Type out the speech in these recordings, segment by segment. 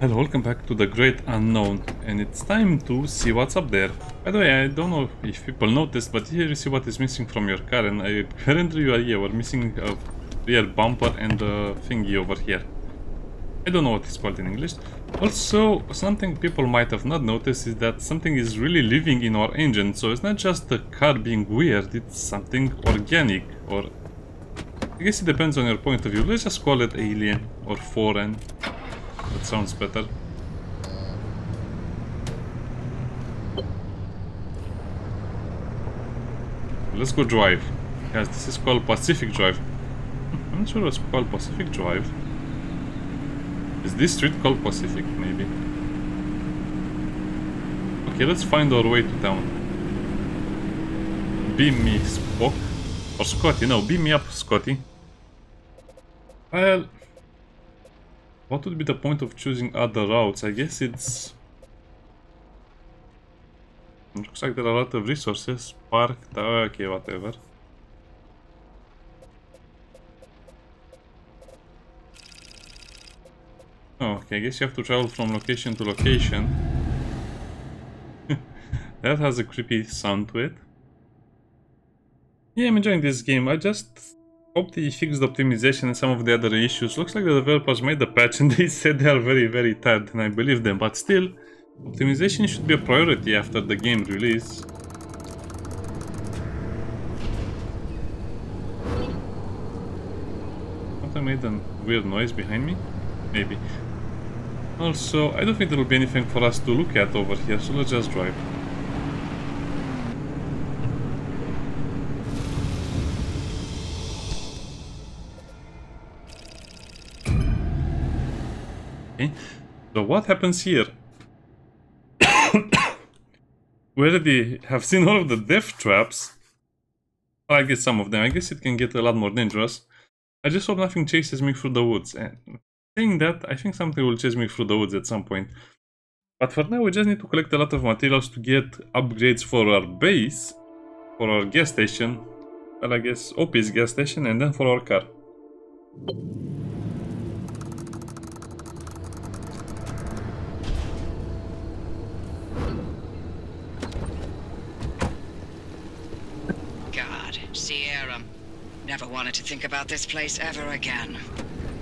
Hello, welcome back to the Great Unknown, and it's time to see what's up there. By the way, I don't know if people noticed, but here you see what is missing from your car, and I, apparently you are here, we're missing a rear bumper and a thingy over here. I don't know what it's called in English. Also, something people might have not noticed is that something is really living in our engine, so it's not just the car being weird, it's something organic, or... I guess it depends on your point of view, let's just call it alien, or foreign. That sounds better. Let's go drive. Yes, this is called Pacific Drive. I'm not sure it's called Pacific Drive. Is this street called Pacific, maybe? Okay, let's find our way to town. Beam me, Spock. Or Scotty, no, beam me up, Scotty. Well, what would be the point of choosing other routes? I guess it's... Looks like there are a lot of resources. Park, okay, whatever. Oh, okay, I guess you have to travel from location to location. that has a creepy sound to it. Yeah, I'm enjoying this game. I just Hope they fixed optimization and some of the other issues. Looks like the developers made the patch and they said they are very, very tired, and I believe them. But still, optimization should be a priority after the game release. I made a weird noise behind me? Maybe. Also, I don't think there will be anything for us to look at over here, so let's just drive. So what happens here? we already have seen all of the death traps. Well, I guess some of them. I guess it can get a lot more dangerous. I just hope nothing chases me through the woods. And saying that, I think something will chase me through the woods at some point. But for now, we just need to collect a lot of materials to get upgrades for our base, for our gas station, well, I guess Oppy's gas station, and then for our car. Never wanted to think about this place ever again.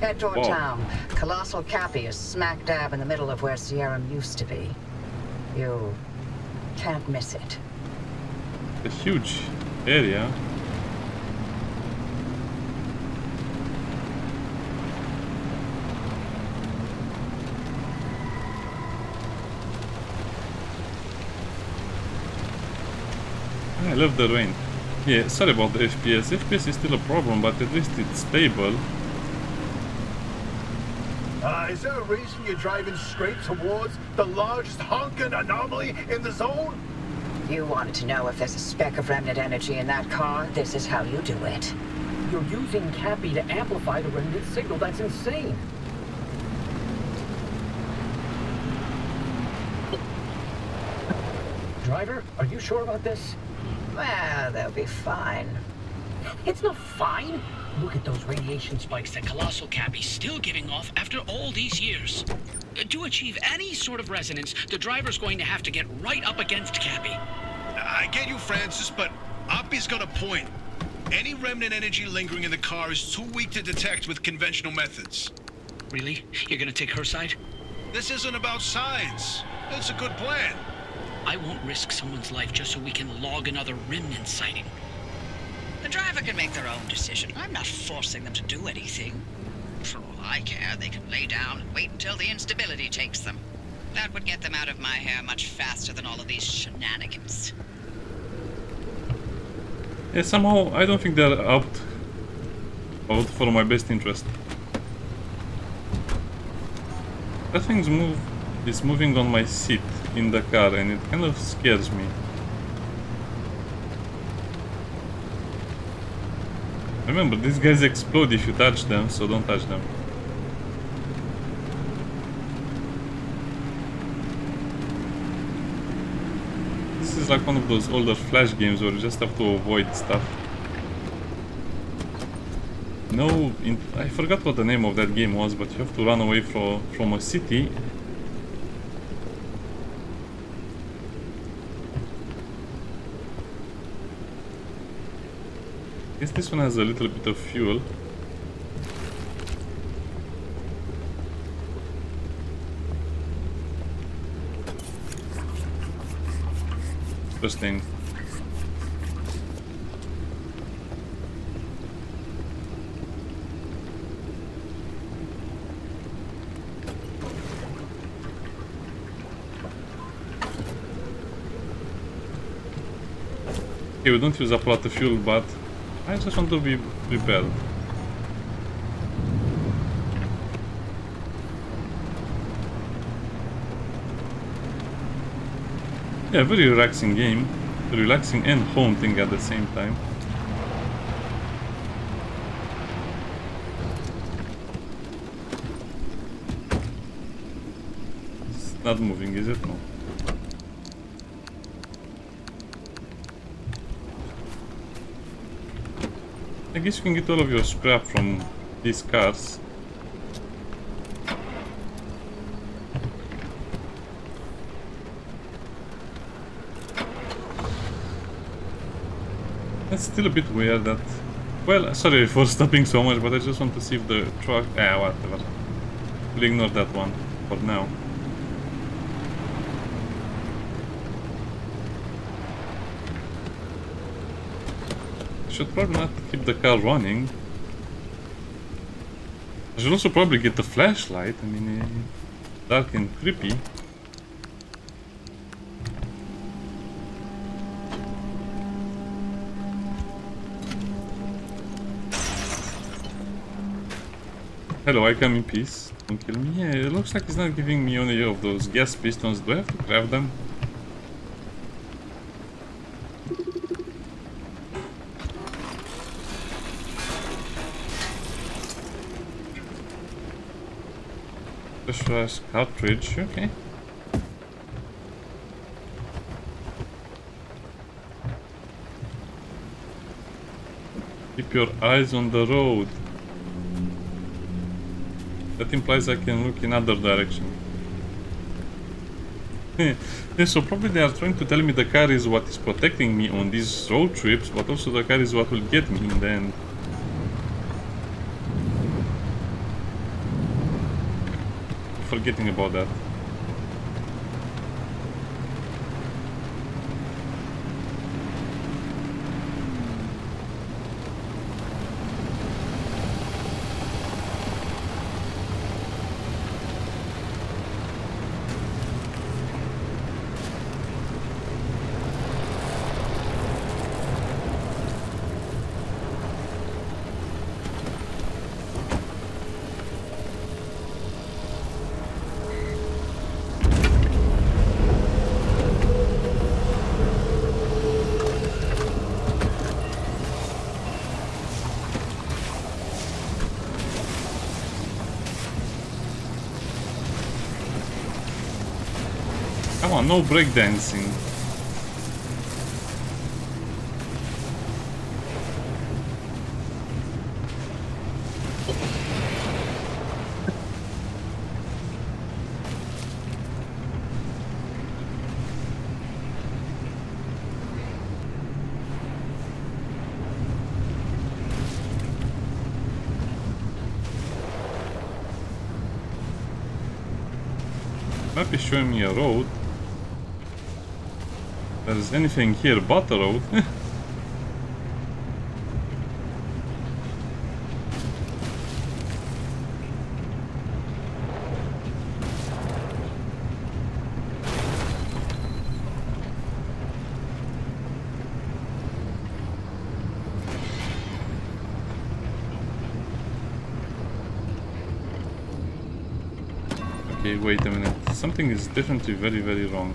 Head toward Whoa. town. Colossal Cappy is smack dab in the middle of where Sierram used to be. You can't miss it. A huge area. I love the rain. Yeah, sorry about the FPS. FPS is still a problem, but at least it's stable. Uh, is there a reason you're driving straight towards the largest honking anomaly in the zone? You wanted to know if there's a speck of remnant energy in that car? This is how you do it. You're using Cappy to amplify the remnant signal. That's insane. Driver, are you sure about this? Well, they'll be fine. It's not fine. Look at those radiation spikes that Colossal Cappy's still giving off after all these years. To achieve any sort of resonance, the driver's going to have to get right up against Cappy. I get you, Francis, but Oppy's got a point. Any remnant energy lingering in the car is too weak to detect with conventional methods. Really? You're gonna take her side? This isn't about science. It's a good plan. I won't risk someone's life just so we can log another remnant sighting. The driver can make their own decision. I'm not forcing them to do anything. For all I care, they can lay down and wait until the instability takes them. That would get them out of my hair much faster than all of these shenanigans. Yeah, somehow I don't think they're out, out for my best interest. That thing's move is moving on my seat in the car and it kind of scares me. Remember, these guys explode if you touch them, so don't touch them. This is like one of those older Flash games where you just have to avoid stuff. No, I forgot what the name of that game was, but you have to run away from, from a city guess this one has a little bit of fuel. Interesting. Okay, we don't use a lot of fuel, but I just want to be prepared. Yeah, very relaxing game. Relaxing and haunting at the same time. It's not moving, is it? No. I guess you can get all of your scrap from these cars. That's still a bit weird that... Well, sorry for stopping so much, but I just want to see if the truck... Ah, whatever. We'll ignore that one for now. Should probably not keep the car running. I should also probably get the flashlight. I mean, eh, dark and creepy. Hello, I come in peace. Don't kill me. Yeah, it looks like he's not giving me any of those gas pistons. Do I have to craft them? Pressurized cartridge, okay. Keep your eyes on the road. That implies I can look in other direction. yeah, so probably they are trying to tell me the car is what is protecting me on these road trips, but also the car is what will get me in the end. Forgetting about that. On, no breakdancing. Showing me a road. Anything here but the road. okay, wait a minute. Something is definitely very, very wrong.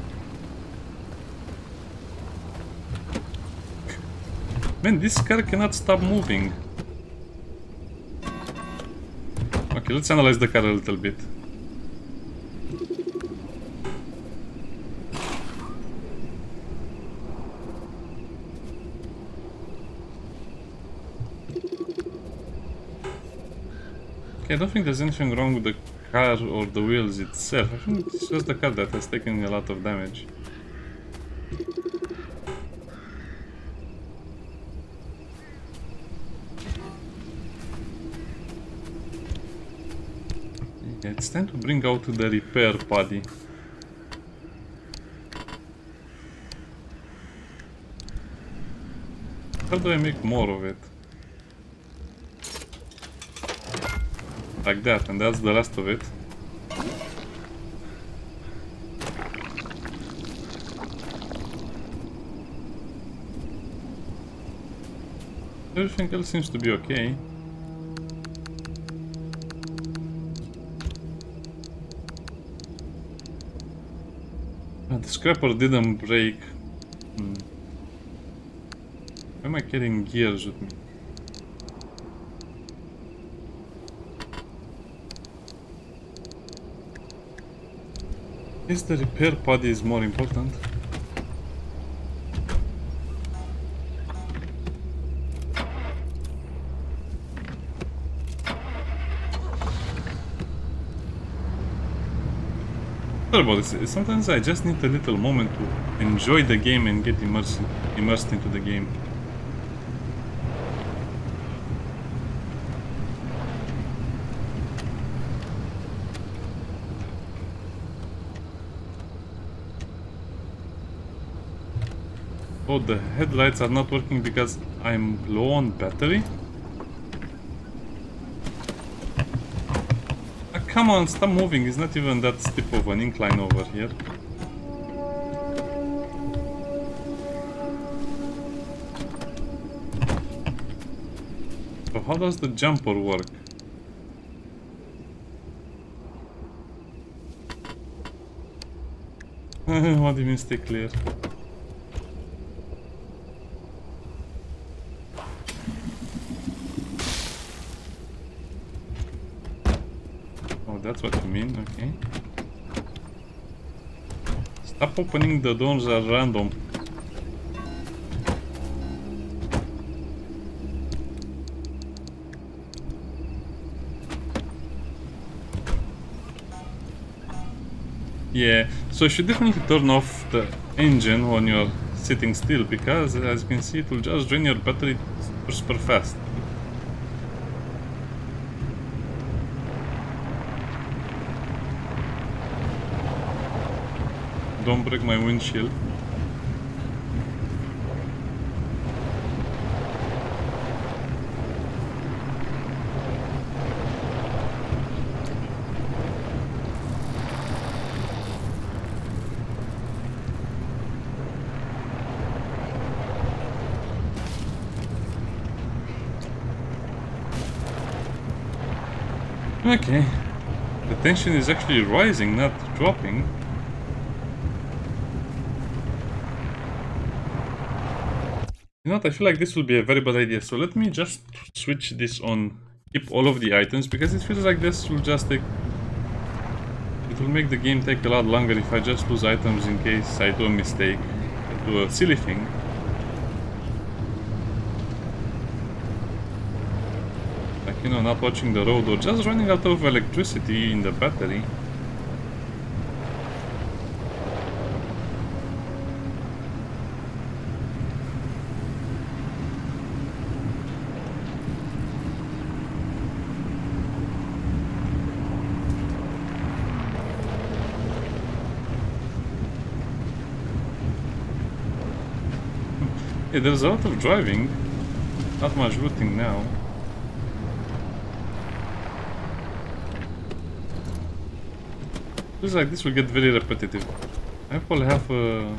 Man, this car cannot stop moving. Okay, let's analyze the car a little bit. Okay, I don't think there's anything wrong with the car or the wheels itself. I think it's just the car that has taken a lot of damage. It's time to bring out the repair putty. How do I make more of it? Like that, and that's the rest of it. Everything else seems to be okay. Scrapper didn't break. Hmm. Why am I carrying gears with me? Is the repair putty is more important? About this. Sometimes I just need a little moment to enjoy the game and get immersed, immersed into the game. Oh, the headlights are not working because I'm low on battery? Ah, come on, stop moving. It's not even that steep of an incline over here. So how does the jumper work? what do you mean stay clear? Oh, that's what you mean, okay. Stop opening the doors at random. Yeah, so you should definitely turn off the engine when you're sitting still because as you can see it will just drain your battery super fast. Don't break my windshield. Okay. The tension is actually rising, not dropping. Know what, I feel like this will be a very bad idea, so let me just switch this on, keep all of the items, because it feels like this will just take... It will make the game take a lot longer if I just lose items in case I do a mistake, I do a silly thing. Like, you know, not watching the road or just running out of electricity in the battery. Yeah, there's a lot of driving, not much routing now. Looks like this will get very repetitive. I will have uh, a...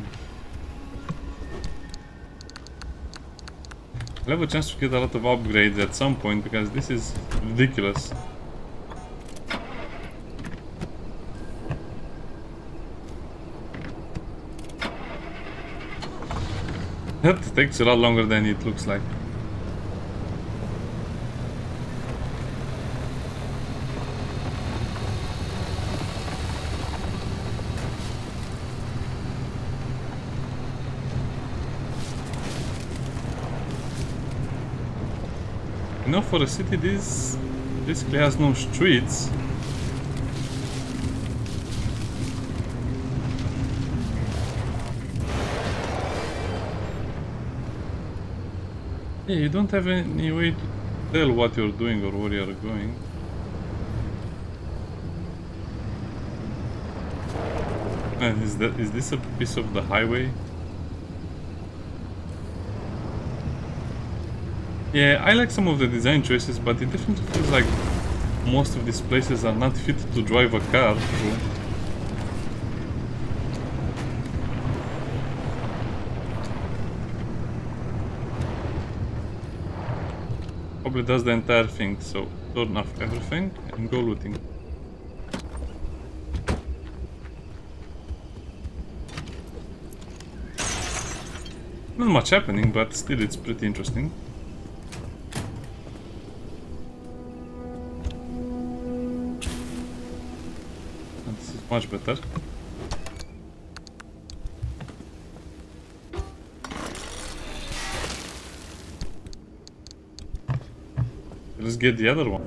I'll have a chance to get a lot of upgrades at some point because this is ridiculous. That takes a lot longer than it looks like. You know, for a city, this basically has no streets. Yeah, you don't have any way to tell what you're doing or where you're going. And is, that, is this a piece of the highway? Yeah, I like some of the design choices, but it definitely feels like most of these places are not fit to drive a car through. Probably does the entire thing, so turn off everything and go looting. Not much happening, but still it's pretty interesting. Much better. Get the other one.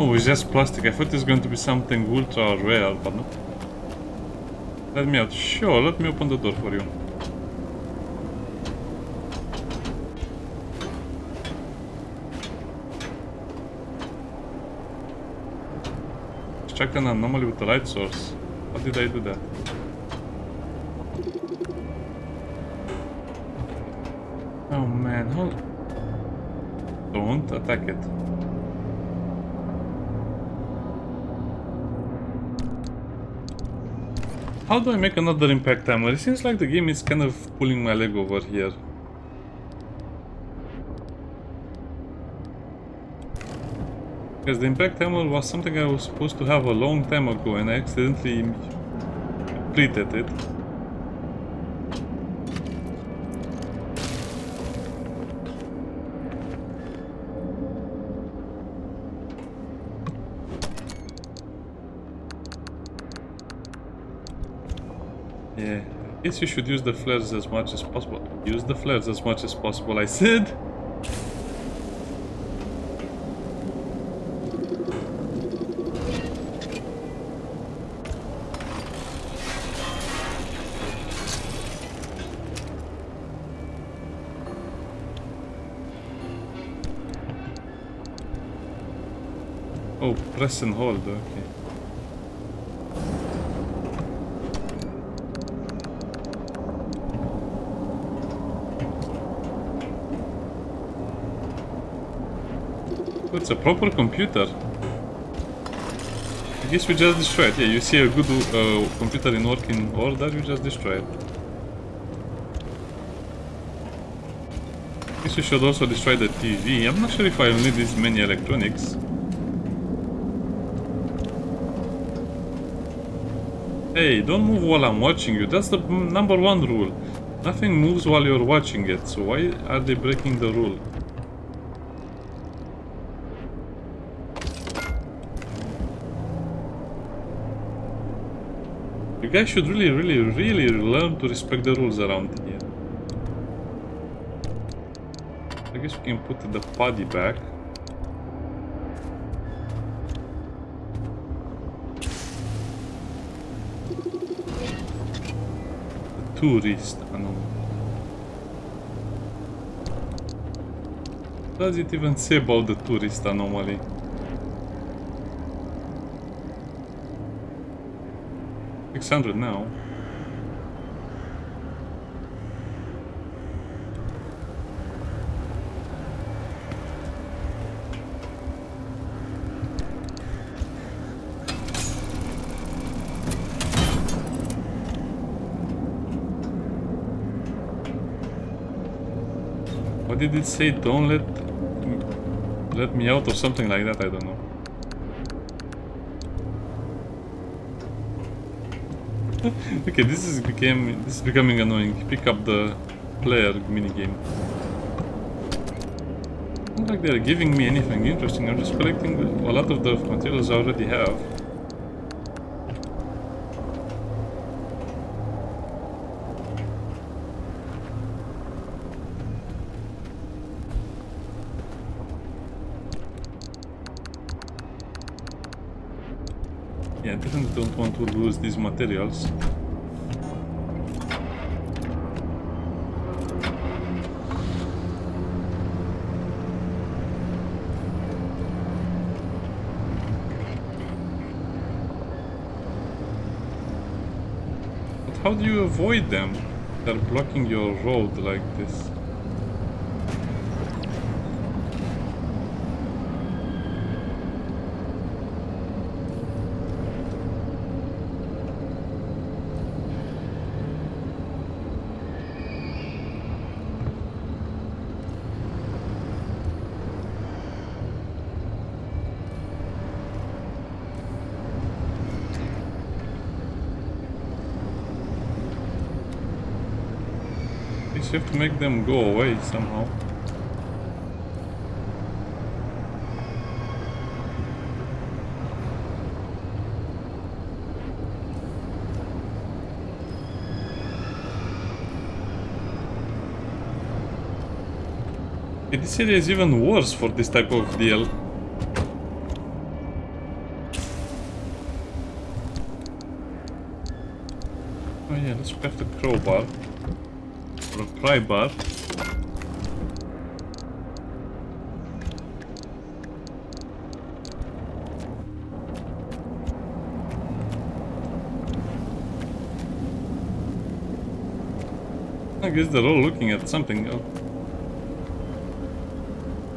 Oh, it's just plastic. I thought it's going to be something ultra rare, but no. Let me out. Sure, let me open the door for you. Check an anomaly with the light source. How did I do that? Oh man, how... Don't attack it. How do I make another impact timer? It seems like the game is kind of pulling my leg over here. Because the impact timer was something I was supposed to have a long time ago and I accidentally completed it. Yeah, I guess you should use the flares as much as possible. Use the flares as much as possible, I said! Press and hold, okay. It's a proper computer. I guess we just destroyed. It. Yeah, you see a good uh, computer in working order, you just destroy it. I guess we should also destroy the TV. I'm not sure if I'll need this many electronics. Hey, don't move while I'm watching you. That's the number one rule. Nothing moves while you're watching it, so why are they breaking the rule? You guys should really, really, really learn to respect the rules around here. I guess we can put the body back. Tourist anomaly. Ah, what does it even say about the tourist anomaly? Six hundred now. Did it say? Don't let let me out or something like that, I don't know. okay, this is became this is becoming annoying. Pick up the player minigame. Not like they're giving me anything interesting. I'm just collecting a lot of the materials I already have. to lose these materials. But how do you avoid them? They're blocking your road like this. You have to make them go away somehow. This area is even worse for this type of deal. Oh yeah, let's craft a crowbar. Pry bar. I guess they're all looking at something. Oh.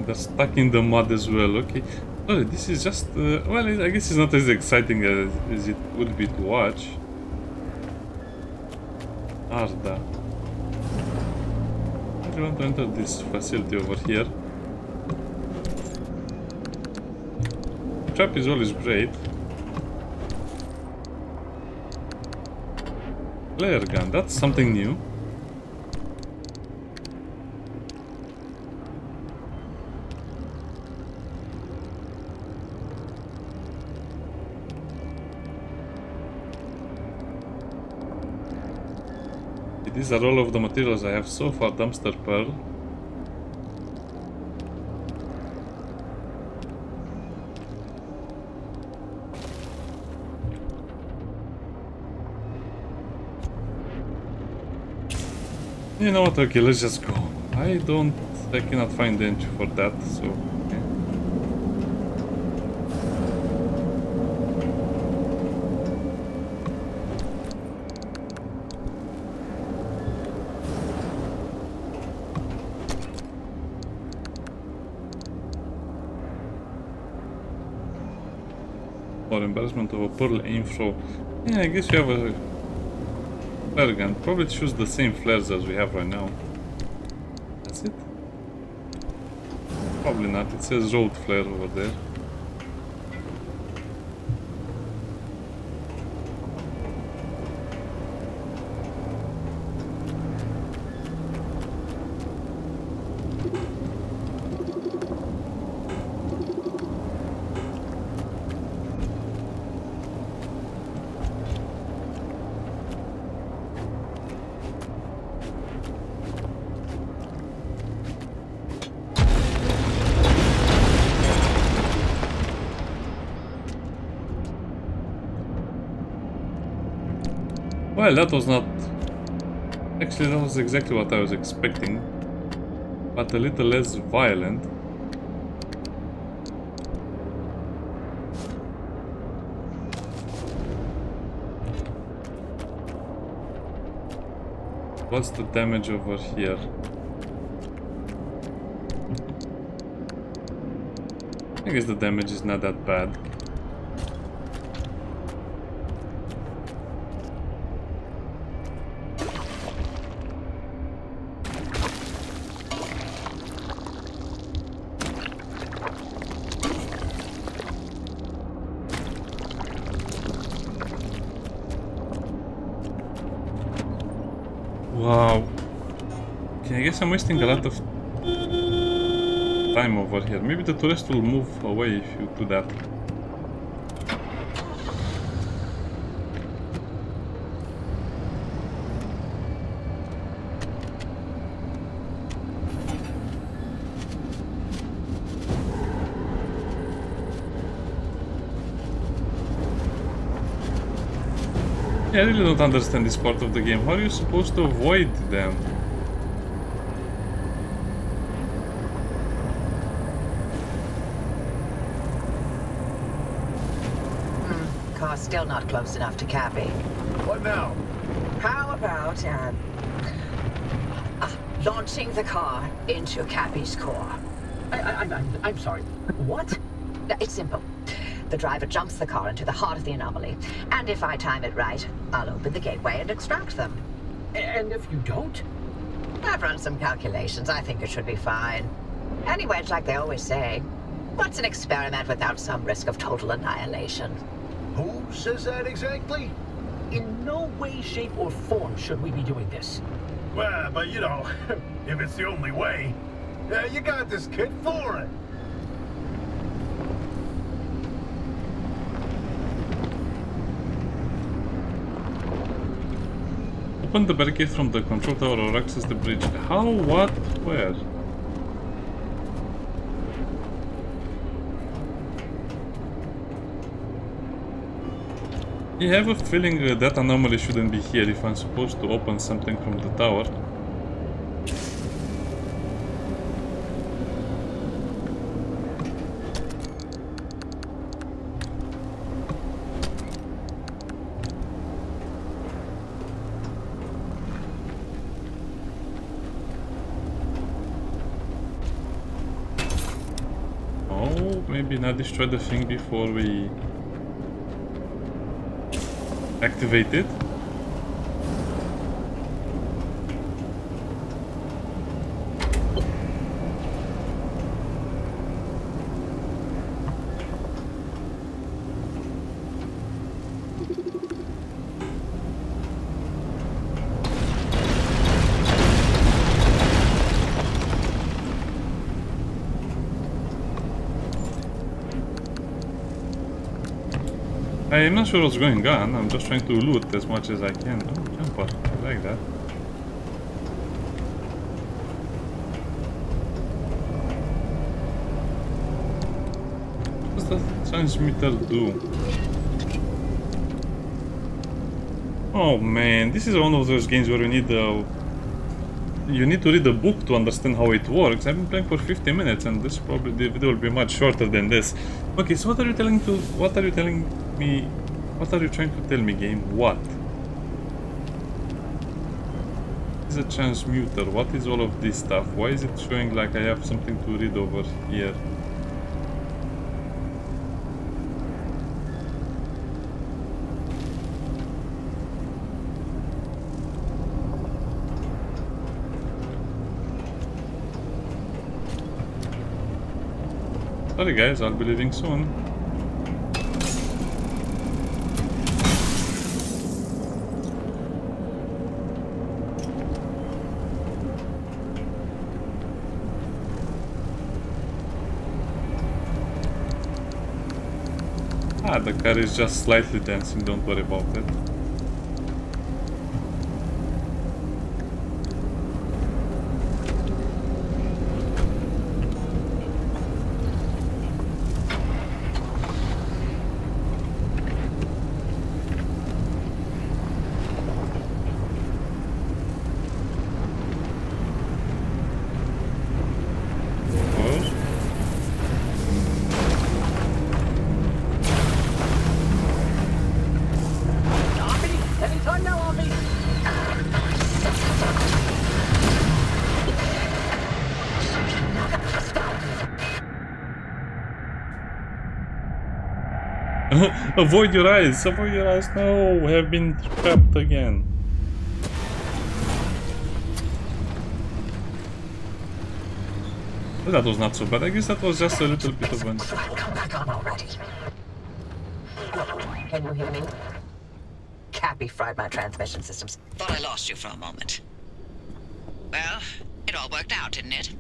They're stuck in the mud as well, okay. Oh, this is just, uh, well, I guess it's not as exciting as, as it would be to watch. Arda. I want to enter this facility over here. Trap is always great. Flare gun, that's something new. These are all of the materials I have so far. Dumpster pearl. You know what, okay, let's just go. I don't, I cannot find the entry for that, so... okay. or embarrassment of a pearl aim throw. Yeah, I guess we have a flare gun. Probably choose the same flares as we have right now. That's it? Probably not. It says road flare over there. Well, that was not... Actually, that was exactly what I was expecting. But a little less violent. What's the damage over here? I guess the damage is not that bad. Wasting a lot of time over here. Maybe the tourist will move away if you do that. I really don't understand this part of the game. How are you supposed to avoid them? Car's still not close enough to Cappy. What now? How about uh, uh, launching the car into Cappy's core? I, I, I'm, I'm, I'm sorry. What? It's simple. The driver jumps the car into the heart of the anomaly, and if I time it right, I'll open the gateway and extract them. And if you don't? I've run some calculations. I think it should be fine. Anyway, it's like they always say. What's an experiment without some risk of total annihilation? Who says that exactly? In no way, shape, or form should we be doing this. Well, but you know, if it's the only way, uh, you got this kid for it. Open the barricade from the control tower or access the bridge. How? What? Where? I have a feeling uh, that anomaly shouldn't be here if I'm supposed to open something from the tower. Oh, maybe not destroy the thing before we activate it. I'm not sure what's going on. I'm just trying to loot as much as I can. Oh, jumper. I like that. What does that transmitter do? Oh man, this is one of those games where you need the you need to read the book to understand how it works. I've been playing for 50 minutes and this probably the video will be much shorter than this. Okay, so what are you telling to what are you telling me what are you trying to tell me game? What? Is a transmuter? What is all of this stuff? Why is it showing like I have something to read over here? Sorry guys, I'll be leaving soon. Ah, the car is just slightly dancing, don't worry about it. Avoid your eyes! Avoid your eyes! No! We have been trapped again. Well, that was not so bad. I guess that was just a little bit of an... Come back on already. Can you hear me? Cappy fried my transmission systems. Thought I lost you for a moment. Well, it all worked out, didn't it?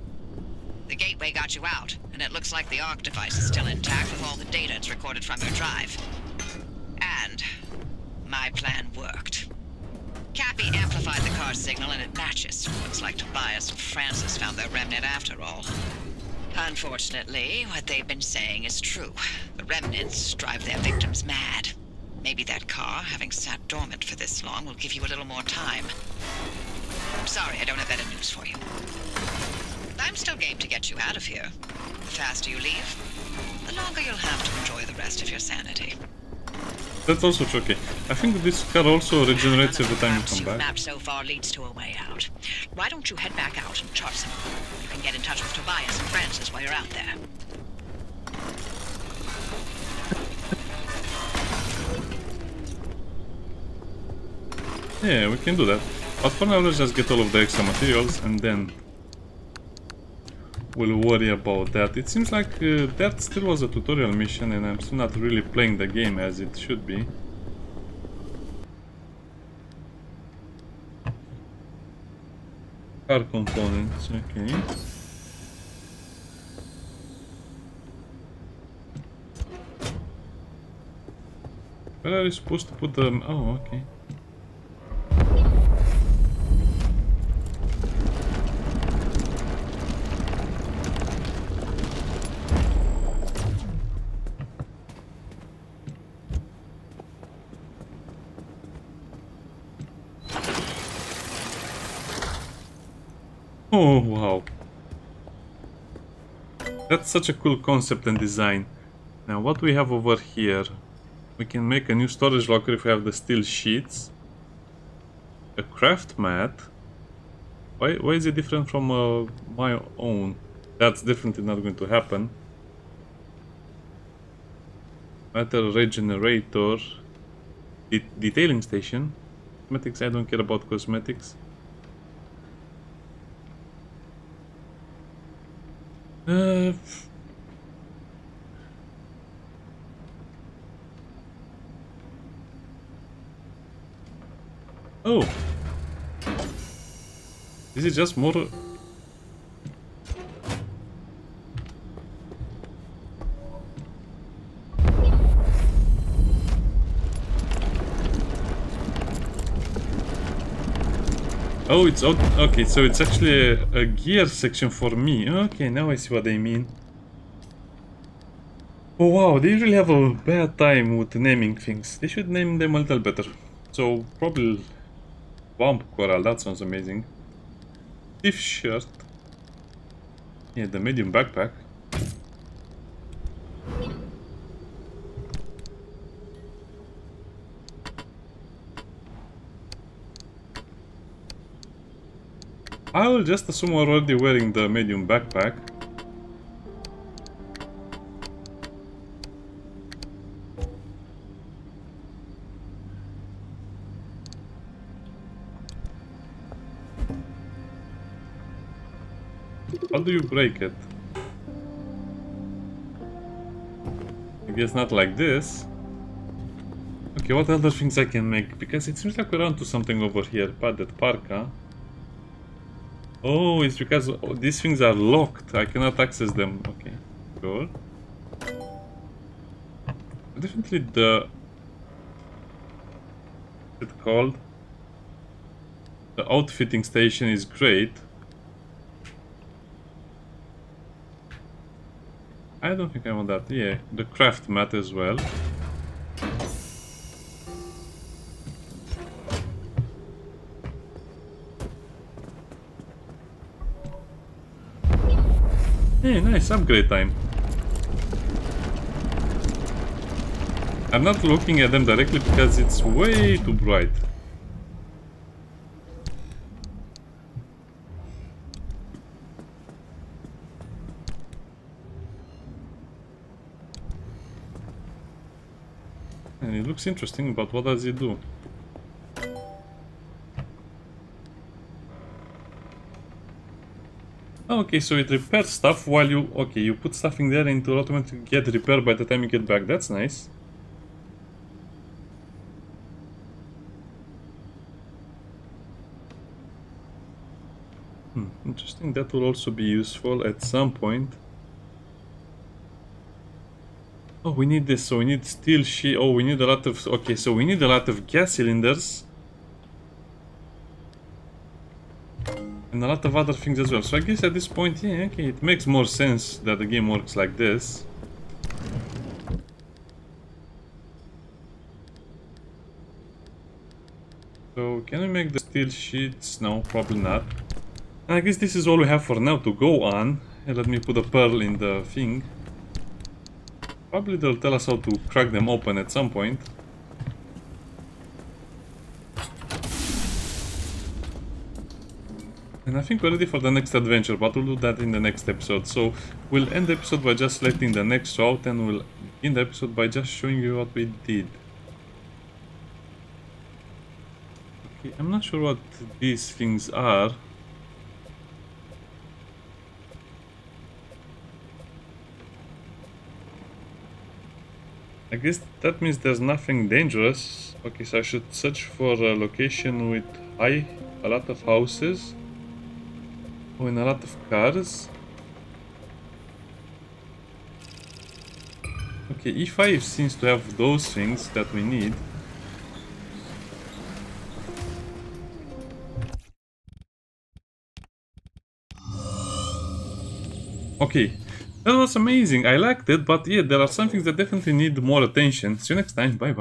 The gateway got you out, and it looks like the ARC device is still intact with all the data it's recorded from your drive. And my plan worked. Cappy amplified the car signal and it matches. Looks like Tobias and Francis found their remnant after all. Unfortunately, what they've been saying is true. The remnants drive their victims mad. Maybe that car, having sat dormant for this long, will give you a little more time. I'm sorry, I don't have better news for you. I'm still game to get you out of here. The faster you leave, the longer you'll have to enjoy the rest of your sanity. That's also tricky. I think this car also regenerates every time you come back. mapped so far leads to a way out. Why don't you head back out and chart some? You can get in touch with Tobias and Francis while you're out there. Yeah, we can do that. But for now, let's just get all of the extra materials and then we'll worry about that. It seems like uh, that still was a tutorial mission and I'm still not really playing the game as it should be. Car components, okay. Where are you supposed to put them? Oh, okay. Oh, wow. That's such a cool concept and design. Now, what we have over here? We can make a new storage locker if we have the steel sheets. A craft mat. Why, why is it different from uh, my own? That's definitely not going to happen. Metal regenerator. De detailing station. Cosmetics, I don't care about cosmetics. Uh, oh. Is it just more... Oh, it's. Okay, so it's actually a, a gear section for me. Okay, now I see what they mean. Oh wow, they really have a bad time with naming things. They should name them a little better. So, probably Vamp Coral, that sounds amazing. Thief shirt. Yeah, the medium backpack. I will just assume we're already wearing the medium backpack. How do you break it? I guess not like this. Okay, what other things I can make? Because it seems like we're onto something over here. Padded parka. Oh, it's because these things are locked. I cannot access them. Okay, good. Definitely the... It called? The outfitting station is great. I don't think I want that. Yeah, the craft mat as well. Nice upgrade time. I'm not looking at them directly because it's way too bright. And it looks interesting, but what does it do? Okay, so it repairs stuff while you... Okay, you put stuff in there and it will automatically get repaired by the time you get back. That's nice. Hmm, interesting. That will also be useful at some point. Oh, we need this. So we need steel sheet. Oh, we need a lot of... Okay, so we need a lot of gas cylinders. And a lot of other things as well. So I guess at this point, yeah, okay, it makes more sense that the game works like this. So can we make the steel sheets? No, probably not. And I guess this is all we have for now to go on. And let me put a pearl in the thing. Probably they'll tell us how to crack them open at some point. And I think we're ready for the next adventure, but we'll do that in the next episode. So we'll end the episode by just letting the next route and we'll end the episode by just showing you what we did. Okay, I'm not sure what these things are. I guess that means there's nothing dangerous. Okay, so I should search for a location with high, a lot of houses. A lot of cars. Okay, E5 seems to have those things that we need. Okay, that was amazing. I liked it, but yeah, there are some things that definitely need more attention. See you next time. Bye bye.